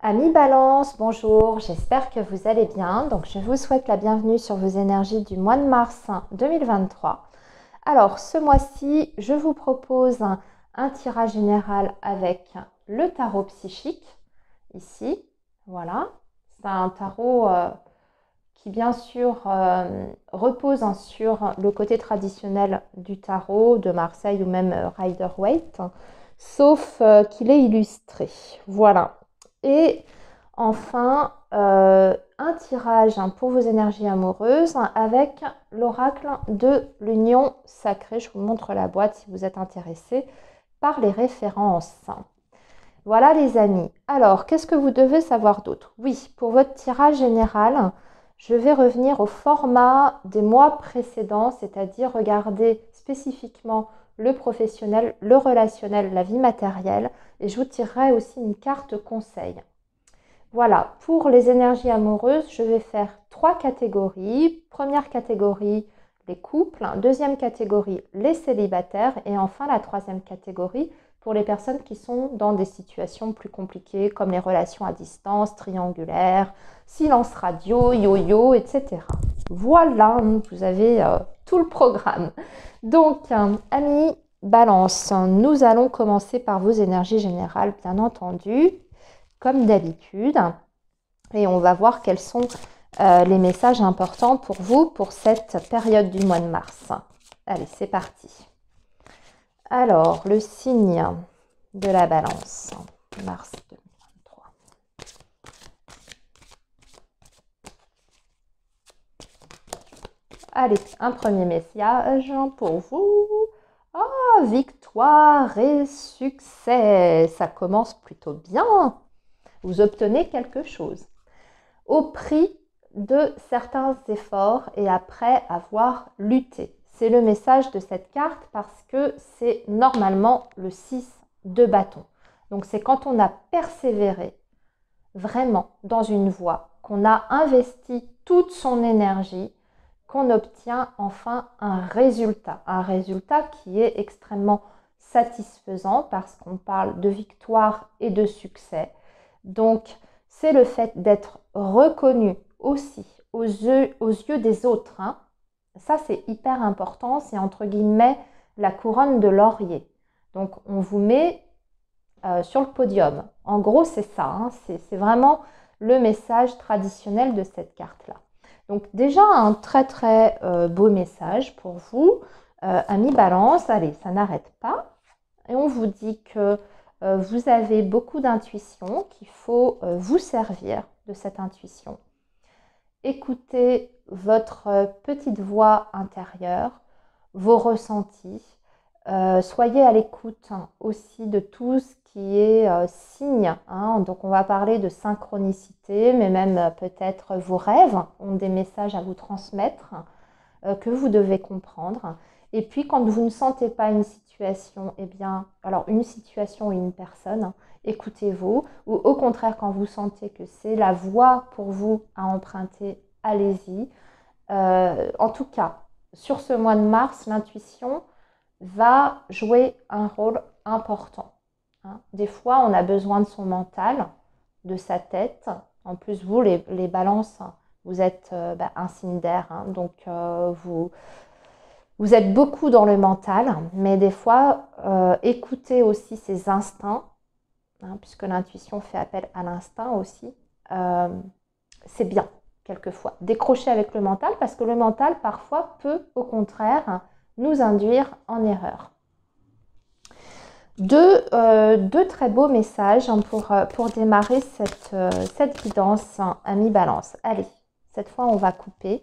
Amis Balance, bonjour, j'espère que vous allez bien. Donc je vous souhaite la bienvenue sur vos énergies du mois de mars 2023. Alors ce mois-ci, je vous propose un, tirage général avec le tarot psychique, ici, voilà. C'est un tarot euh, qui bien sûr euh, repose sur le côté traditionnel du tarot de Marseille ou même euh, Rider-Waite, sauf qu'il est illustré. Voilà. Et enfin, euh, un tirage hein, pour vos énergies amoureuses avec l'oracle de l'union sacrée. Je vous montre la boîte si vous êtes intéressé par les références. Voilà les amis. Alors, qu'est-ce que vous devez savoir d'autre? Oui, pour votre tirage général, je vais revenir au format des mois précédents, c'est-à-dire regarder spécifiquement le professionnel, le relationnel, la vie matérielle. Et je vous tirerai aussi une carte conseil. Voilà, pour les énergies amoureuses, je vais faire trois catégories. Première catégorie, les couples. Deuxième catégorie, les célibataires. Et enfin, la troisième catégorie, pour les personnes qui sont dans des situations plus compliquées, comme les relations à distance, triangulaires, silence radio, yo-yo, etc. Voilà, vous avez euh, tout le programme. Donc, euh, amis balance, nous allons commencer par vos énergies générales, bien entendu, comme d'habitude. Et on va voir quels sont euh, les messages importants pour vous pour cette période du mois de mars. Allez, c'est parti. Alors, le signe de la balance, mars 2023. Allez, un premier message pour vous. Ah, victoire et succès, ça commence plutôt bien. Vous obtenez quelque chose au prix de certains efforts et après avoir lutté. C'est le message de cette carte parce que c'est normalement le 6 de bâton. Donc c'est quand on a persévéré vraiment dans une voie, qu'on a investi toute son énergie, qu'on obtient enfin un résultat. Un résultat qui est extrêmement satisfaisant parce qu'on parle de victoire et de succès. Donc, c'est le fait d'être reconnu aussi aux yeux, des autres. Hein. Ça, c'est hyper important. C'est entre guillemets la couronne de laurier. Donc, on vous met euh, sur le podium. En gros, c'est ça. Hein. C'est vraiment le message traditionnel de cette carte-là. Donc déjà un très très euh, beau message pour vous, euh, ami balance, allez, ça n'arrête pas. Et on vous dit que vous avez beaucoup d'intuition, qu'il faut vous servir de cette intuition. Écoutez votre petite voix intérieure, vos ressentis. soyez à l'écoute aussi de tout ce qui est euh, signe. Hein. Donc on va parler de synchronicité, mais même euh, peut-être vos rêves ont des messages à vous transmettre euh, que vous devez comprendre. Et puis quand vous ne sentez pas une situation, eh bien, alors une situation ou une personne, écoutez-vous. Ou au contraire, quand vous sentez que c'est la voie pour vous à emprunter, allez-y. en tout cas, sur ce mois de mars, l'intuition va jouer un rôle important. Hein. Des fois, on a besoin de son mental, de sa tête. En plus, vous, les, balances, vous êtes euh, bah, un signe d'air, hein. donc euh, vous, vous êtes beaucoup dans le mental, mais des fois, euh, écoutez aussi ses instincts, hein, puisque l'intuition fait appel à l'instinct aussi. c'est bien, quelquefois. Décrocher avec le mental, parce que le mental, parfois, peut, au contraire, nous induire en erreur. Euh, deux, très beaux messages hein, pour, euh, pour, démarrer cette, euh, guidance hein, ami-balance. Allez, cette fois, on va couper.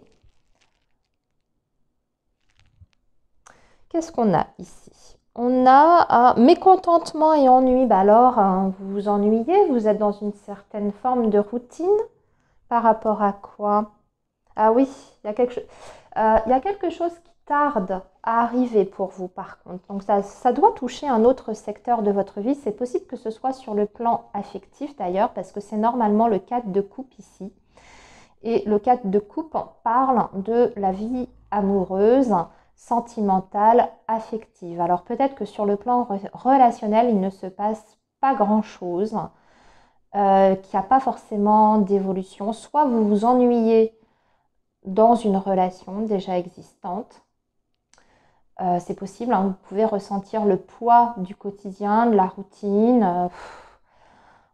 Qu'est-ce qu'on a ici? On a mécontentement et ennui. Bah alors, hein, vous vous ennuyez, vous êtes dans une certaine forme de routine par rapport à quoi? Ah oui, il y a quelque chose. il y a quelque chose qui tarde à arriver pour vous par contre. Donc ça, ça doit toucher un autre secteur de votre vie. C'est possible que ce soit sur le plan affectif d'ailleurs, parce que c'est normalement le cadre de coupe ici. Et le cadre de coupe parle de la vie amoureuse, sentimentale, affective. Alors peut-être que sur le plan relationnel, il ne se passe pas grand-chose. euh, qu'il n'y a pas forcément d'évolution. Soit vous vous ennuyez dans une relation déjà existante. Euh, c'est possible, hein. vous pouvez ressentir le poids du quotidien, de la routine. Euh,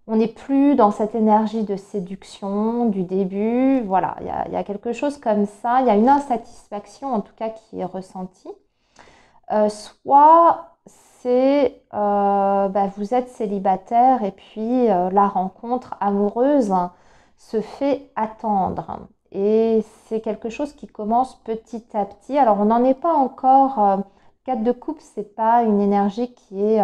on n'est plus dans cette énergie de séduction du début. Voilà, il y, a quelque chose comme ça. Il y a une insatisfaction en tout cas qui est ressentie. soit c'est euh, bah, vous êtes célibataire et puis euh, la rencontre amoureuse se fait attendre. Et c'est quelque chose qui commence petit à petit. Alors on n'en est pas encore. 4 euh, de coupe, c'est pas une énergie qui est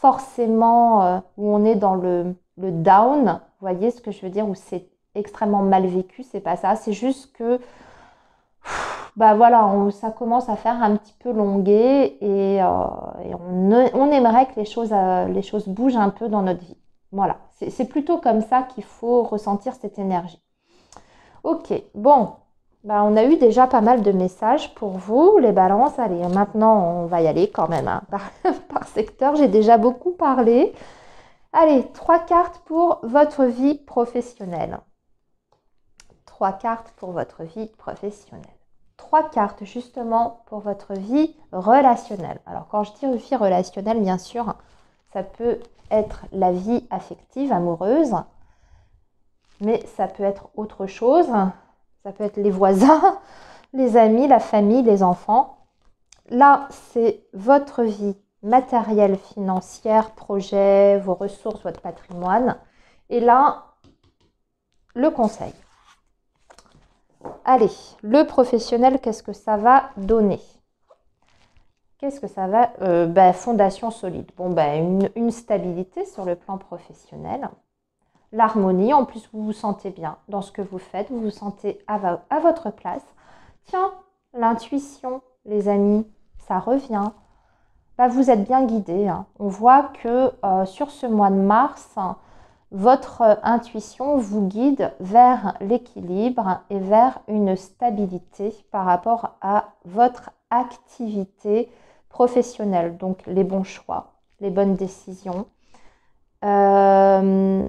forcément où on est dans le, le down. Vous voyez ce que je veux dire Où c'est extrêmement mal vécu. C'est pas ça. C'est juste que bah voilà, ça commence à faire un petit peu longuer et, euh, on, aimerait que les choses, euh, les choses bougent un peu dans notre vie. Voilà, c'est plutôt comme ça qu'il faut ressentir cette énergie. Ok, bon, bah on a eu déjà pas mal de messages pour vous, les balances. Allez, maintenant on va y aller quand même hein, par, secteur. J'ai déjà beaucoup parlé. Allez, trois cartes pour votre vie professionnelle. Trois cartes pour votre vie professionnelle trois cartes justement pour votre vie relationnelle. Alors quand je dis vie relationnelle, bien sûr, ça peut être la vie affective, amoureuse, mais ça peut être autre chose. Ça peut être les voisins, les amis, la famille, les enfants. Là, c'est votre vie matérielle, financière, projet, vos ressources, votre patrimoine. Et là, le conseil. Allez, le professionnel, qu'est-ce que ça va donner? Qu'est-ce que ça va ben, Fondation solide. Bon, ben, une, stabilité sur le plan professionnel. L'harmonie, en plus, vous vous sentez bien dans ce que vous faites, vous vous sentez à, votre place. Tiens, l'intuition, les amis, ça revient. Ben, vous êtes bien guidé. Hein. On voit que euh, sur ce mois de mars, votre intuition vous guide vers l'équilibre et vers une stabilité par rapport à votre activité professionnelle. Donc les bons choix, les bonnes décisions. Euh,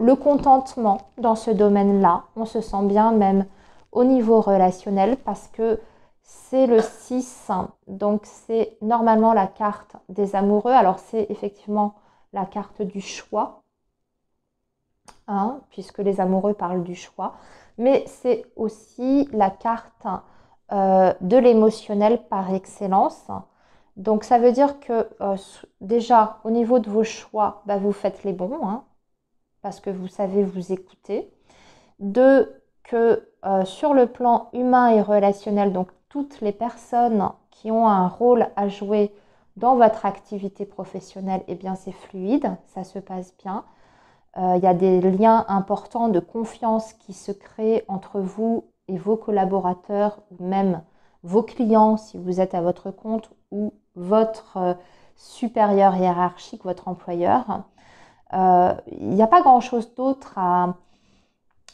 le contentement dans ce domaine-là, on se sent bien même au niveau relationnel parce que c'est le 6, donc c'est normalement la carte des amoureux. Alors c'est effectivement la carte du choix, puisque les amoureux parlent du choix, mais c'est aussi la carte euh, de l'émotionnel par excellence. Donc ça veut dire que euh, déjà au niveau de vos choix, bah, vous faites les bons, hein, parce que vous savez vous écouter. Deux, que euh, sur le plan humain et relationnel, donc toutes les personnes qui ont un rôle à jouer dans votre activité professionnelle, eh bien c'est fluide, ça se passe bien. Euh, il y a des liens importants de confiance qui se créent entre vous et vos collaborateurs ou même vos clients si vous êtes à votre compte ou votre euh, supérieur hiérarchique, votre employeur. Euh, il n'y a pas grand-chose d'autre à,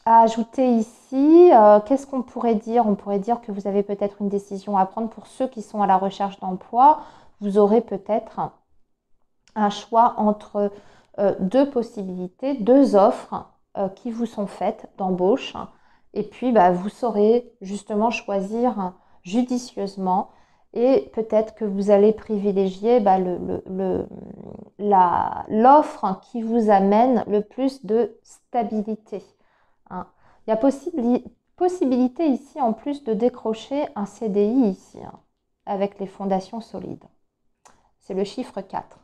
ajouter ici. Qu'est-ce qu'on pourrait dire? On pourrait dire que vous avez peut-être une décision à prendre pour ceux qui sont à la recherche d'emploi. Vous aurez peut-être un choix entre euh, deux possibilités, deux offres euh, qui vous sont faites d'embauche. Et puis, bah, vous saurez justement choisir judicieusement et peut-être que vous allez privilégier bah, l'offre qui vous amène le plus de stabilité. Hein. Il y a possibilité ici en plus de décrocher un CDI ici hein, avec les fondations solides. C'est le chiffre 4.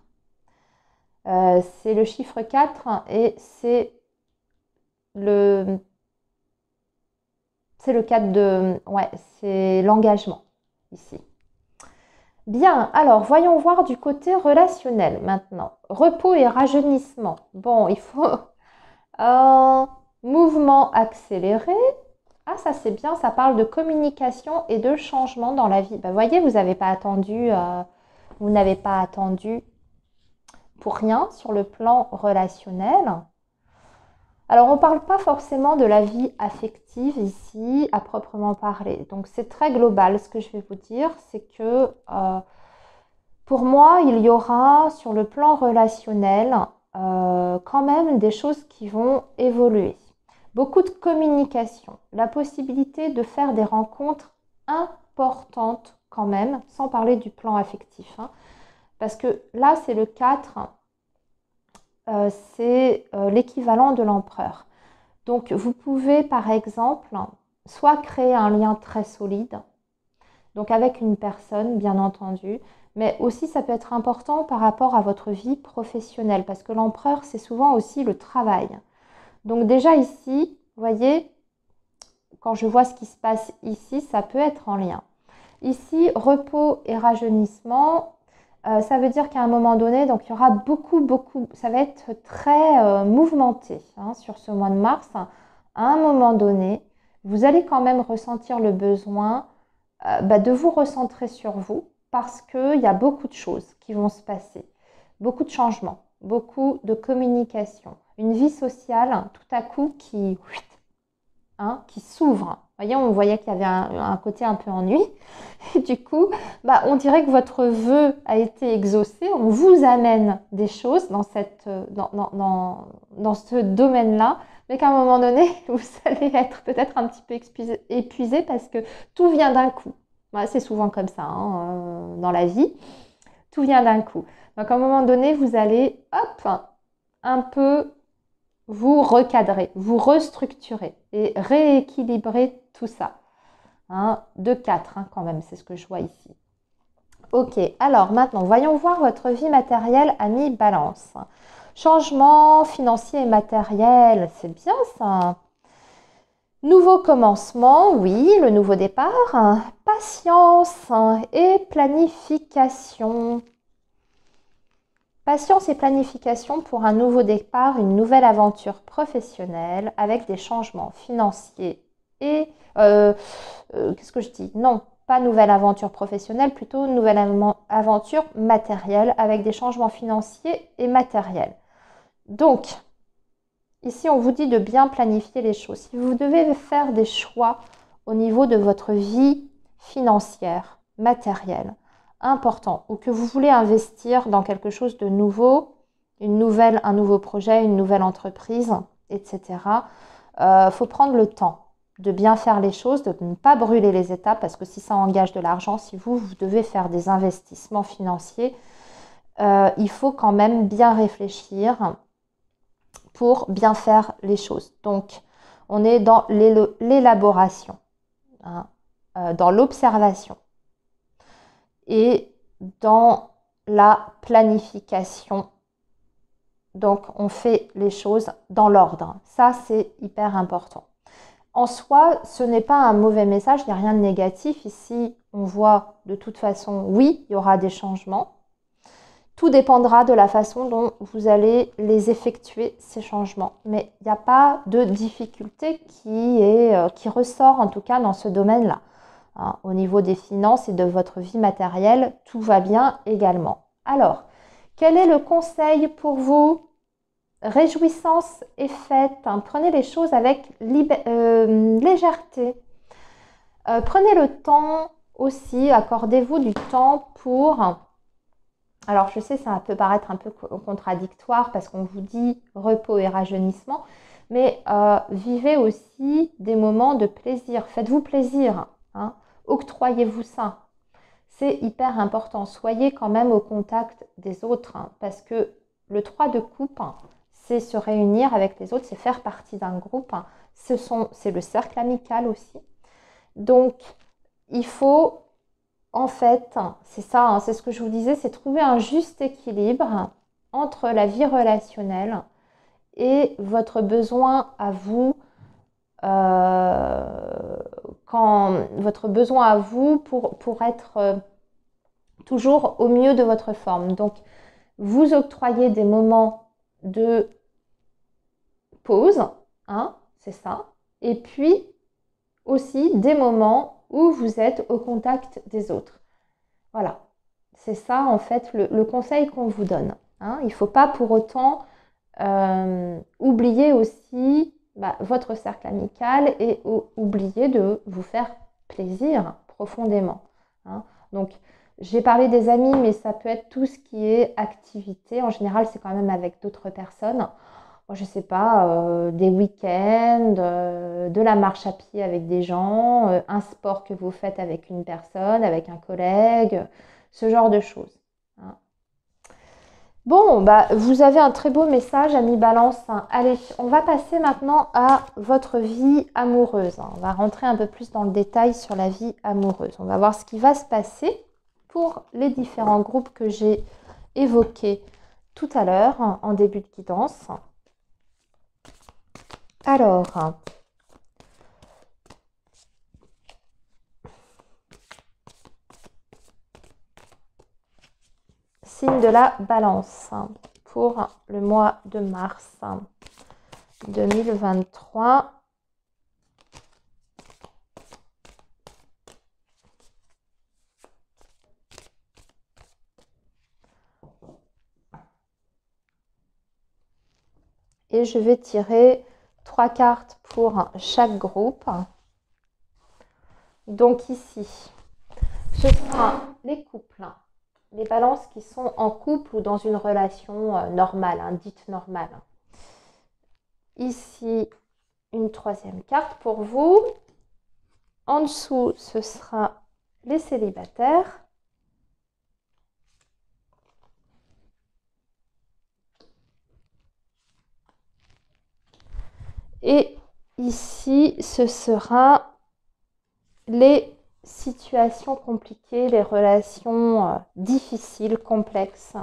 Euh, c'est le chiffre 4 et c'est le c'est le 4 de ouais, c'est l'engagement ici. Bien, alors voyons voir du côté relationnel maintenant. Repos et rajeunissement. Bon, il faut un mouvement accéléré. Ah, ça c'est bien, ça parle de communication et de changement dans la vie. Vous voyez, vous n'avez pas attendu, euh, vous n'avez pas attendu pour rien sur le plan relationnel. Alors on ne parle pas forcément de la vie affective ici à proprement parler. Donc c'est très global. Ce que je vais vous dire, c'est que euh, pour moi, il y aura sur le plan relationnel euh, quand même des choses qui vont évoluer. Beaucoup de communication, la possibilité de faire des rencontres importantes quand même, sans parler du plan affectif. Hein. parce que là, c'est le 4, euh, c'est euh, l'équivalent de l'empereur. Donc, vous pouvez, par exemple, soit créer un lien très solide, donc avec une personne, bien entendu, mais aussi ça peut être important par rapport à votre vie professionnelle, parce que l'empereur, c'est souvent aussi le travail. Donc déjà ici, vous voyez, quand je vois ce qui se passe ici, ça peut être en lien. Ici, repos et rajeunissement, euh, ça veut dire qu'à un moment donné, donc il y aura beaucoup, beaucoup, ça va être très euh, mouvementé hein, sur ce mois de mars. À un moment donné, vous allez quand même ressentir le besoin euh, bah, de vous recentrer sur vous parce qu'il y a beaucoup de choses qui vont se passer, beaucoup de changements, beaucoup de communication, une vie sociale tout à coup qui, hein, qui s'ouvre. Voyez, on voyait qu'il y avait un, côté un peu ennui. Du coup, bah, on dirait que votre vœu a été exaucé. On vous amène des choses dans, dans ce domaine-là, mais qu'à un moment donné, vous allez être peut-être un petit peu épuisé parce que tout vient d'un coup. c'est souvent comme ça hein, euh, dans la vie. Tout vient d'un coup. Donc à un moment donné, vous allez, hop, un peu vous recadrer, vous restructurer et rééquilibrer tout ça. Hein, de 4 hein, quand même, c'est ce que je vois ici. Ok, alors maintenant, voyons voir votre vie matérielle à mi-balance. Changement financier et matériel, c'est bien ça. Nouveau commencement, oui, le nouveau départ. Patience et planification. Patience et planification pour un nouveau départ, une nouvelle aventure professionnelle avec des changements financiers et... Euh, euh, qu'est-ce que je dis? Non, pas nouvelle aventure professionnelle, plutôt nouvelle aventure matérielle avec des changements financiers et matériels. Donc, ici, on vous dit de bien planifier les choses. Si vous devez faire des choix au niveau de votre vie financière, matérielle, important ou que vous voulez investir dans quelque chose de nouveau, une nouvelle, un nouveau projet, une nouvelle entreprise, etc., il euh, faut prendre le temps de bien faire les choses, de ne pas brûler les étapes, parce que si ça engage de l'argent, si vous, vous devez faire des investissements financiers, euh, il faut quand même bien réfléchir pour bien faire les choses. Donc, on est dans l'élaboration, hein, euh, dans l'observation et dans la planification. Donc, on fait les choses dans l'ordre. Ça, c'est hyper important. En soi, ce n'est pas un mauvais message, il n'y a rien de négatif. Ici, on voit de toute façon, oui, il y aura des changements. Tout dépendra de la façon dont vous allez les effectuer, ces changements. Mais il n'y a pas de difficulté qui, euh, ressort, en tout cas, dans ce domaine-là. Hein, au niveau des finances et de votre vie matérielle, tout va bien également. Alors, quel est le conseil pour vous Réjouissance est faite. Hein. Prenez les choses avec euh, légèreté. Euh, prenez le temps aussi, accordez-vous du temps pour... Alors je sais, ça peut paraître un peu contradictoire parce qu'on vous dit repos et rajeunissement, mais euh, vivez aussi des moments de plaisir. Faites-vous plaisir. Hein. Octroyez-vous ça. C'est hyper important. Soyez quand même au contact des autres hein, parce que le 3 de coupe, c'est se réunir avec les autres, c'est faire partie d'un groupe. Hein. C'est le cercle amical aussi. Donc, il faut, en fait, c'est ça, c'est ce que je vous disais, c'est trouver un juste équilibre entre la vie relationnelle et votre besoin à vous euh, quand votre besoin à vous pour, pour être euh, toujours au mieux de votre forme. Donc, vous octroyez des moments de pause, hein, c'est ça. Et puis aussi des moments où vous êtes au contact des autres. Voilà, c'est ça en fait le, conseil qu'on vous donne. Hein. Il ne faut pas pour autant euh, oublier aussi bah, votre cercle amical et oublier de vous faire plaisir profondément. Hein. J'ai parlé des amis, mais ça peut être tout ce qui est activité. En général, c'est quand même avec d'autres personnes. Moi, je sais pas, euh, des week-ends, euh, de la marche à pied avec des gens, euh, un sport que vous faites avec une personne, avec un collègue, ce genre de choses. Hein. Bon, bah, vous avez un très beau message, ami Balance. Allez, on va passer maintenant à votre vie amoureuse. On va rentrer un peu plus dans le détail sur la vie amoureuse. On va voir ce qui va se passer pour les différents groupes que j'ai évoqués tout à l'heure en début de guidance. Alors, signe de la balance pour le mois de mars 2023. Et je vais tirer trois cartes pour chaque groupe. Donc ici, ce sera les couples, les balances qui sont en couple ou dans une relation euh, normale, hein, dite normale. Ici, une troisième carte pour vous. En dessous, ce sera les célibataires. Et ici, ce sera les situations compliquées, les relations euh, difficiles, complexes.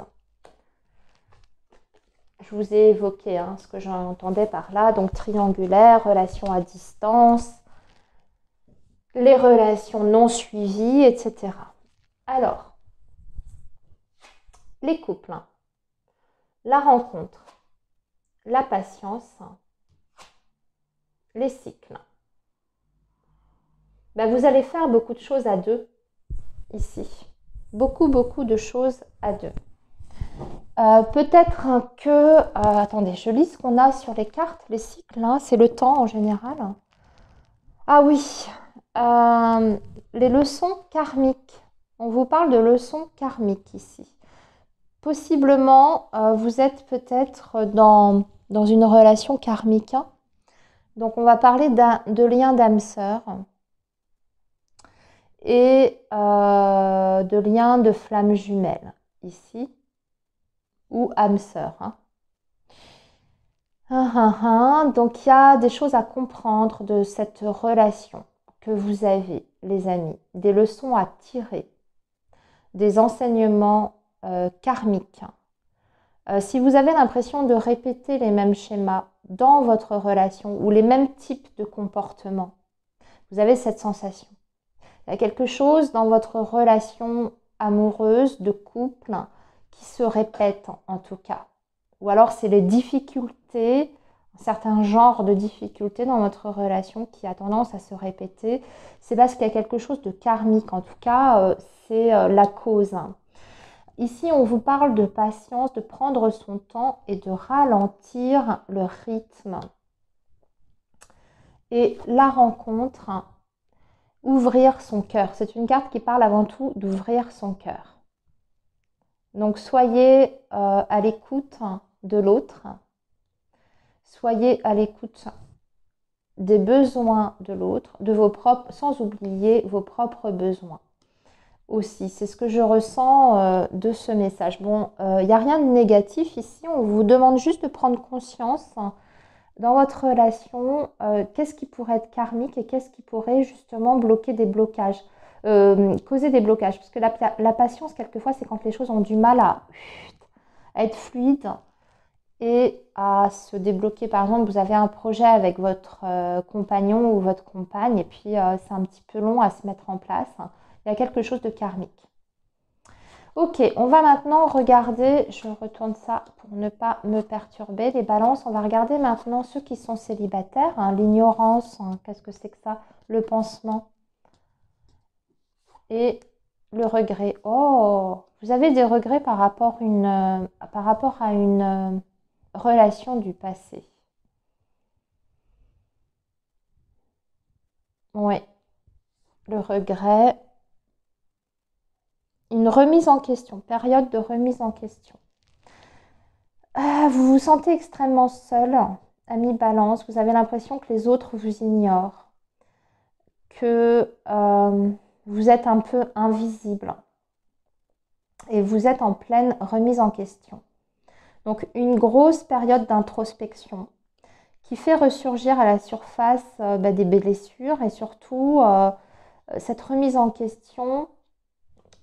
Je vous ai évoqué hein, ce que j'entendais par là, donc triangulaire, relations à distance, les relations non suivies, etc. Alors, les couples, la rencontre, la patience, les cycles. Ben, vous allez faire beaucoup de choses à deux ici. Beaucoup, beaucoup de choses à deux. Euh, peut-être que... Euh, attendez, je lis ce qu'on a sur les cartes, les cycles. Hein, c'est le temps en général. Ah oui, euh, les leçons karmiques. On vous parle de leçons karmiques ici. Possiblement, vous êtes peut-être dans, une relation karmique. Hein. Donc on va parler de lien d'âme-sœur et euh, de lien de flamme jumelle ici, ou âme-sœur. Hein. Ah, ah. Donc il y a des choses à comprendre de cette relation que vous avez, les amis, des leçons à tirer, des enseignements euh, karmiques. Euh, si vous avez l'impression de répéter les mêmes schémas dans votre relation ou les mêmes types de comportements. Vous avez cette sensation. Il y a quelque chose dans votre relation amoureuse, de couple, qui se répète en tout cas. Ou alors c'est les difficultés, un certain genre de difficultés dans votre relation qui a tendance à se répéter. C'est parce qu'il y a quelque chose de karmique. En tout cas, euh, c'est euh, la cause. Ici, on vous parle de patience, de prendre son temps et de ralentir le rythme. Et la rencontre, ouvrir son cœur. C'est une carte qui parle avant tout d'ouvrir son cœur. Donc soyez euh, à l'écoute de l'autre. Soyez à l'écoute des besoins de l'autre, de vos propres, sans oublier vos propres besoins aussi. C'est ce que je ressens euh, de ce message. Bon, il euh, n'y a rien de négatif ici. On vous demande juste de prendre conscience hein, dans votre relation euh, qu'est-ce qui pourrait être karmique et qu'est-ce qui pourrait justement bloquer des blocages, causer des blocages. Parce que la, patience, quelquefois, c'est quand les choses ont du mal à, à être fluides et à se débloquer. Par exemple, vous avez un projet avec votre compagnon ou votre compagne et puis c'est un petit peu long à se mettre en place il y a quelque chose de karmique. Ok, on va maintenant regarder, je retourne ça pour ne pas me perturber, les balances. On va regarder maintenant ceux qui sont célibataires, hein, l'ignorance, hein, qu'est-ce que c'est que ça Le pansement et le regret. Oh, vous avez des regrets par rapport, à une euh, relation du passé? Oui, le regret, une remise en question, période de remise en question. Euh, vous vous sentez extrêmement seul, ami balance, vous avez l'impression que les autres vous ignorent, que euh, vous êtes un peu invisible et vous êtes en pleine remise en question. Donc une grosse période d'introspection qui fait ressurgir à la surface euh, bah, des blessures et surtout cette remise en question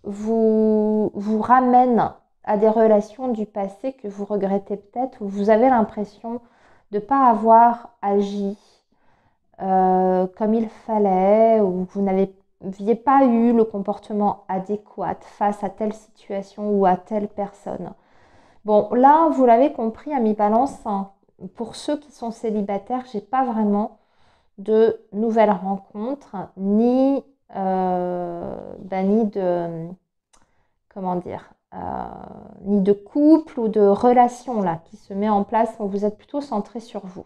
vous, vous ramène à des relations du passé que vous regrettez peut-être ou vous avez l'impression de ne pas avoir agi euh, comme il fallait ou vous n'aviez pas eu le comportement adéquat face à telle situation ou à telle personne. Bon, là, vous l'avez compris, à mi-balance, hein, pour ceux qui sont célibataires, j'ai pas vraiment de nouvelles rencontres ni euh, bah, ni de comment dire euh, ni de couple ou de relation là qui se met en place où vous êtes plutôt centré sur vous.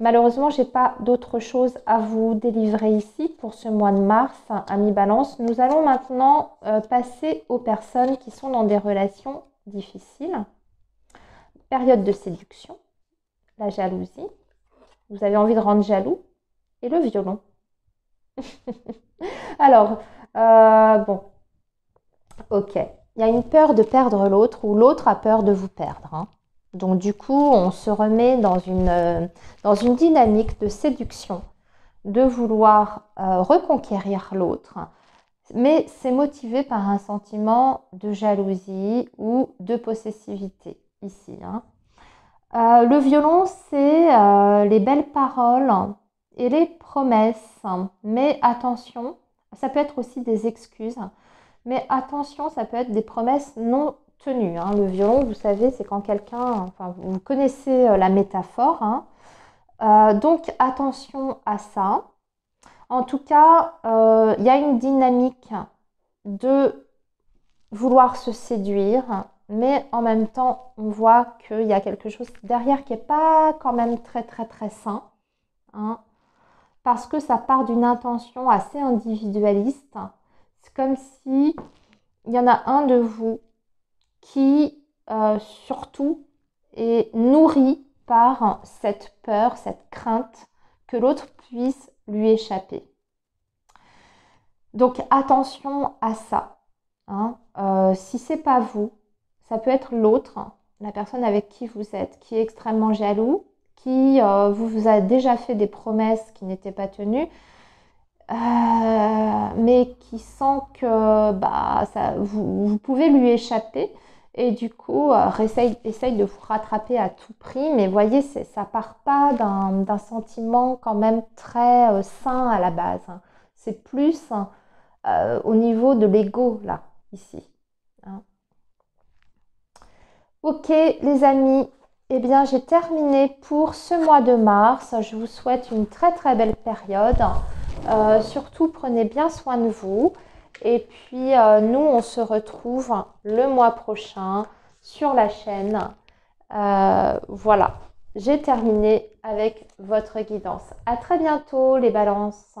Malheureusement, j'ai pas d'autre chose à vous délivrer ici pour ce mois de mars à mi-balance. Nous allons maintenant euh, passer aux personnes qui sont dans des relations difficiles. Période de séduction, la jalousie. Vous avez envie de rendre jaloux et le violon. Alors, euh, bon, ok. Il y a une peur de perdre l'autre ou l'autre a peur de vous perdre. Hein. Donc du coup, on se remet dans une, euh, dynamique de séduction, de vouloir euh, reconquérir l'autre. Mais c'est motivé par un sentiment de jalousie ou de possessivité ici. Hein. le violon, c'est les belles paroles et les promesses. Mais attention, ça peut être aussi des excuses. Mais attention, ça peut être des promesses non tenues. Hein. Le violon, vous savez, c'est quand quelqu'un, enfin, vous connaissez euh, la métaphore. Hein. Euh, donc attention à ça. En tout cas, euh, il y a une dynamique de vouloir se séduire, mais en même temps, on voit qu'il y a quelque chose derrière qui n'est pas quand même très très très sain. Hein parce que ça part d'une intention assez individualiste. C'est comme si il y en a un de vous qui euh, surtout est nourri par cette peur, cette crainte que l'autre puisse lui échapper. Donc attention à ça. Hein. Euh, si c'est pas vous, ça peut être l'autre, la personne avec qui vous êtes, qui est extrêmement jaloux, qui euh, vous, a déjà fait des promesses qui n'étaient pas tenues, euh, mais qui sent que bah, ça, vous, pouvez lui échapper et du coup euh, essaye, de vous rattraper à tout prix. Mais voyez, ça part pas d'un sentiment quand même très sain à la base. Hein. C'est plus au niveau de l'ego là, ici. Hein. Ok les amis, eh bien, j'ai terminé pour ce mois de mars. Je vous souhaite une très très belle période. Euh, surtout, prenez bien soin de vous. Et puis, euh, nous, on se retrouve le mois prochain sur la chaîne. Euh, voilà, j'ai terminé avec votre guidance. À très bientôt, les balances.